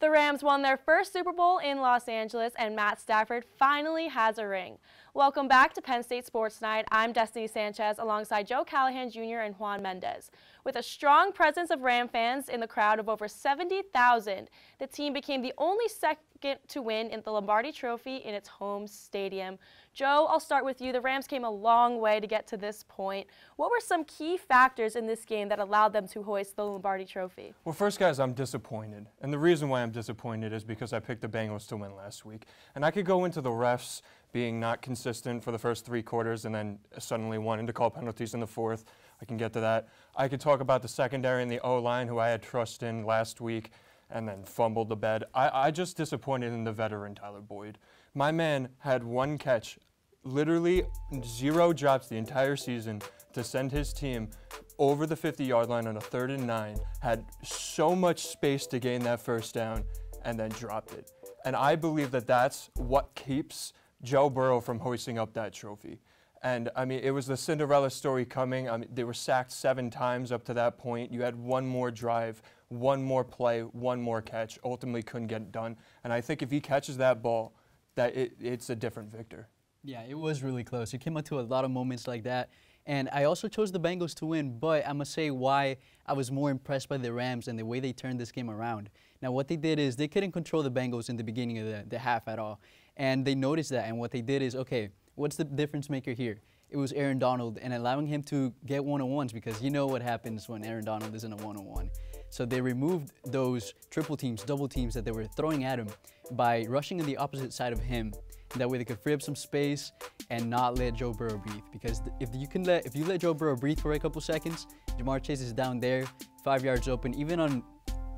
The Rams won their first Super Bowl in Los Angeles, and Matt Stafford finally has a ring. Welcome back to Penn State Sports Night. I'm Destiny Sanchez alongside Joe Callahan Jr. and Juan Mendez. With a strong presence of Ram fans in the crowd of over 70,000, the team became the only second to win in the Lombardi Trophy in its home stadium. Joe, I'll start with you. The Rams came a long way to get to this point. What were some key factors in this game that allowed them to hoist the Lombardi Trophy? Well, first, guys, I'm disappointed. And the reason why I'm disappointed is because I picked the Bengals to win last week. And I could go into the refs being not consistent for the first three quarters and then suddenly wanting to call penalties in the fourth. I can get to that. I could talk about the secondary and the O line, who I had trust in last week and then fumbled the bed. I, I just disappointed in the veteran Tyler Boyd. My man had one catch, literally zero drops the entire season to send his team over the 50 yard line on a third and nine, had so much space to gain that first down, and then dropped it. And I believe that that's what keeps Joe Burrow from hoisting up that trophy. And I mean, it was the Cinderella story coming. I mean, they were sacked seven times up to that point. You had one more drive, one more play, one more catch. Ultimately, couldn't get it done. And I think if he catches that ball, that it, it's a different Victor. Yeah, it was really close. It came up to a lot of moments like that. And I also chose the Bengals to win, but I must say why I was more impressed by the Rams and the way they turned this game around. Now, what they did is they couldn't control the Bengals in the beginning of the, the half at all. And they noticed that. And what they did is, okay, what's the difference maker here? It was Aaron Donald and allowing him to get one-on-ones because you know what happens when Aaron Donald is in a one-on-one. So they removed those triple teams, double teams that they were throwing at him by rushing on the opposite side of him. That way they could free up some space and not let Joe Burrow breathe. Because if you can let if you let Joe Burrow breathe for a couple seconds, Ja'Marr Chase is down there, five yards open, even on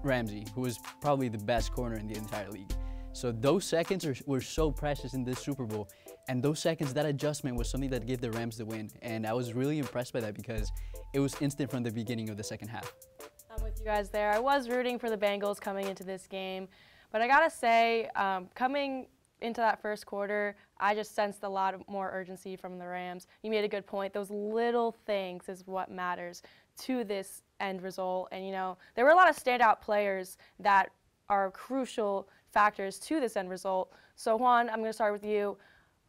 Ramsey, who is probably the best corner in the entire league. So those seconds are, were so precious in this Super Bowl. And those seconds, that adjustment was something that gave the Rams the win. And I was really impressed by that because it was instant from the beginning of the second half. I'm with you guys there. I was rooting for the Bengals coming into this game. But I got to say, um, coming into that first quarter, I just sensed a lot more urgency from the Rams. You made a good point. Those little things is what matters to this end result. And, you know, there were a lot of standout players that are crucial factors to this end result. So, Juan, I'm going to start with you.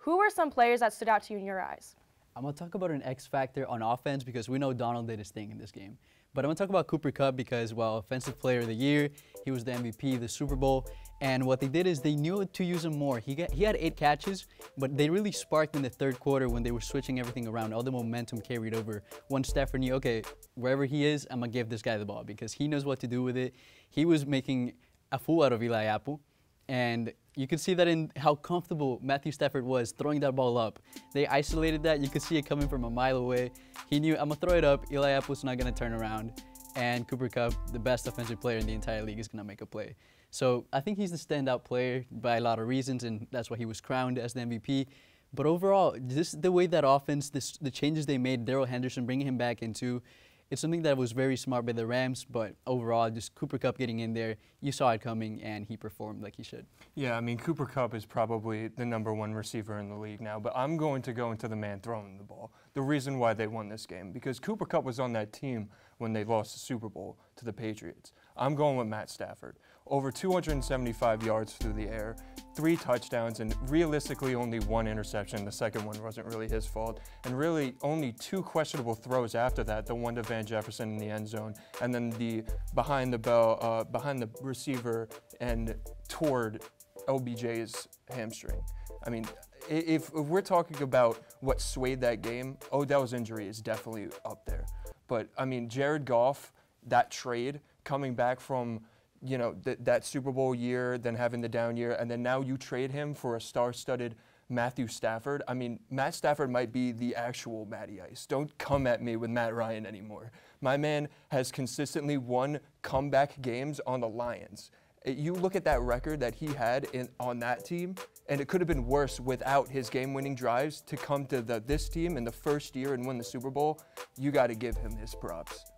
Who were some players that stood out to you in your eyes? I'm going to talk about an X factor on offense because we know Donald did his thing in this game. But I'm going to talk about Cooper Kupp because, well, Offensive Player of the Year, he was the MVP of the Super Bowl. And what they did is they knew to use him more. He, got, he had eight catches, but they really sparked in the third quarter when they were switching everything around. All the momentum carried over. Once Stafford knew, okay, wherever he is, I'm going to give this guy the ball because he knows what to do with it. He was making a fool out of Eli Apple. And you could see that in how comfortable Matthew Stafford was throwing that ball up. They isolated that. You could see it coming from a mile away. He knew, I'm going to throw it up. Eli Apple's not going to turn around. And Cooper Kupp, the best offensive player in the entire league, is going to make a play. So I think he's the standout player by a lot of reasons, and that's why he was crowned as the MVP. But overall, just the way that offense, this, the changes they made, Darrell Henderson bringing him back into, it's something that was very smart by the Rams, but overall, just Cooper Kupp getting in there, you saw it coming, and he performed like he should. Yeah, I mean, Cooper Kupp is probably the number one receiver in the league now, but I'm going to go into the man throwing the ball. The reason why they won this game, because Cooper Kupp was on that team when they lost the Super Bowl to the Patriots. I'm going with Matt Stafford. Over 275 yards through the air, three touchdowns, and realistically only one interception. The second one wasn't really his fault. And really only two questionable throws after that, the one to Van Jefferson in the end zone, and then the behind the bell, uh, behind the receiver and toward OBJ's hamstring. I mean, if, if, we're talking about what swayed that game, Odell's injury is definitely up there. But I mean, Jared Goff, that trade coming back from you know th that Super Bowl year, then having the down year, and then now you trade him for a star-studded Matthew Stafford. I mean, Matt Stafford might be the actual Matty Ice. Don't come at me with Matt Ryan anymore. My man has consistently won comeback games on the Lions. You look at that record that he had in, on that team, and it could have been worse without his game-winning drives to come to the, this team in the first year and win the Super Bowl. You got to give him his props.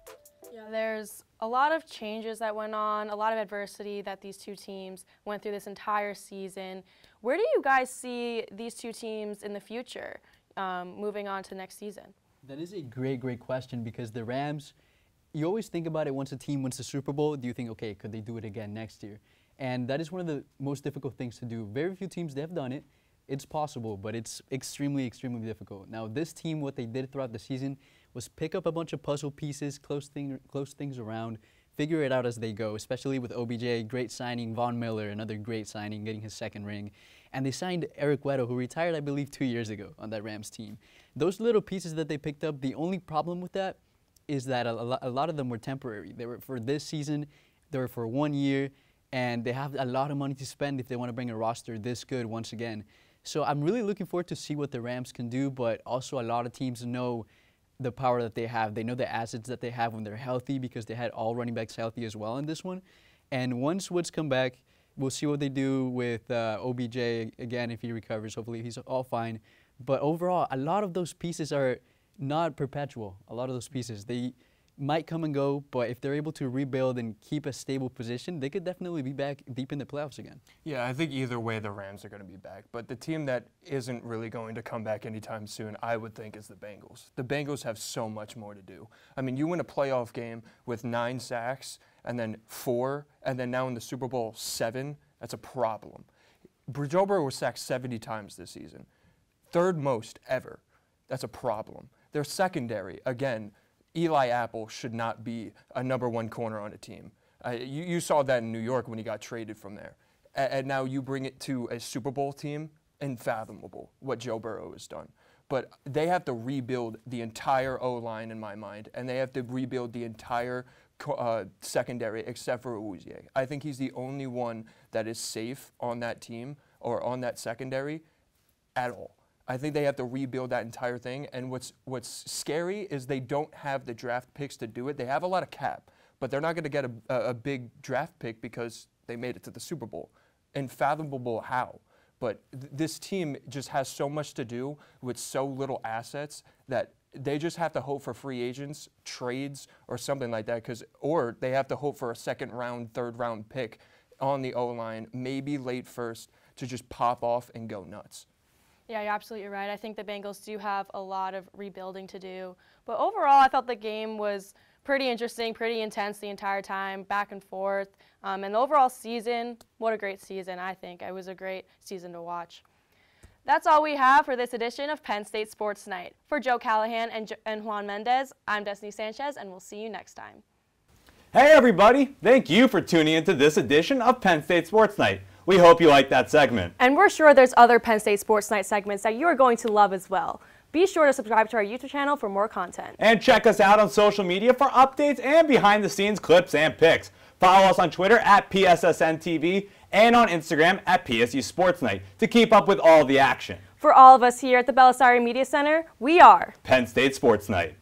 Yeah, there's a lot of changes that went on, a lot of adversity that these two teams went through this entire season. Where do you guys see these two teams in the future, um, moving on to next season? That is a great, great question because the Rams, you always think about it once a team wins the Super Bowl, do you think, okay, could they do it again next year? And that is one of the most difficult things to do. Very few teams, they have done it. It's possible, but it's extremely, extremely difficult. Now, this team, what they did throughout the season was pick up a bunch of puzzle pieces, close, thing, close things around, figure it out as they go, especially with OBJ, great signing, Von Miller, another great signing, getting his second ring. And they signed Eric Weddle, who retired, I believe, two years ago on that Rams team. Those little pieces that they picked up, the only problem with that is that a, a lot of them were temporary. They were for this season, they were for one year, and they have a lot of money to spend if they want to bring a roster this good once again. So I'm really looking forward to see what the Rams can do, but also a lot of teams know the power that they have. They know the assets that they have when they're healthy because they had all running backs healthy as well in this one. And once Woods come back, we'll see what they do with uh, OBJ again if he recovers. Hopefully he's all fine. But overall, a lot of those pieces are not perpetual. A lot of those pieces they might come and go, but if they're able to rebuild and keep a stable position, they could definitely be back deep in the playoffs again. Yeah, I think either way the Rams are going to be back. But the team that isn't really going to come back anytime soon, I would think, is the Bengals. The Bengals have so much more to do. I mean, you win a playoff game with nine sacks and then four, and then now in the Super Bowl, seven. That's a problem. Joe Burrow was sacked 70 times this season, third most ever. That's a problem. Their secondary, again, Eli Apple should not be a number one corner on a team. Uh, you, you, saw that in New York when he got traded from there. A- and now you bring it to a Super Bowl team, unfathomable what Joe Burrow has done. But they have to rebuild the entire O line in my mind, and they have to rebuild the entire uh, secondary except for Awuzie. I think he's the only one that is safe on that team or on that secondary at all. I think they have to rebuild that entire thing. And what's what's scary is they don't have the draft picks to do it. They have a lot of cap, but they're not going to get a, a, big draft pick because they made it to the Super Bowl. Unfathomable how. But th- this team just has so much to do with so little assets that they just have to hope for free agents, trades, or something like that. Because or they have to hope for a second round, third round pick on the O line, maybe late first, to just pop off and go nuts. Yeah, you're absolutely right. I think the Bengals do have a lot of rebuilding to do. But overall, I felt the game was pretty interesting, pretty intense the entire time, back and forth. Um, and the overall season, what a great season, I think. It was a great season to watch. That's all we have for this edition of Penn State Sports Night. For Joe Callahan and, jo- and Juan Mendez, I'm Destiny Sanchez, and we'll see you next time. Hey, everybody. Thank you for tuning into this edition of Penn State Sports Night. We hope you like that segment. And we're sure there's other Penn State Sports Night segments that you are going to love as well. Be sure to subscribe to our YouTube channel for more content. And check us out on social media for updates and behind the scenes clips and pics. Follow us on Twitter at PSSNTV and on Instagram at PSU Sports Night to keep up with all the action. For all of us here at the Bellisario Media Center, we are Penn State Sports Night.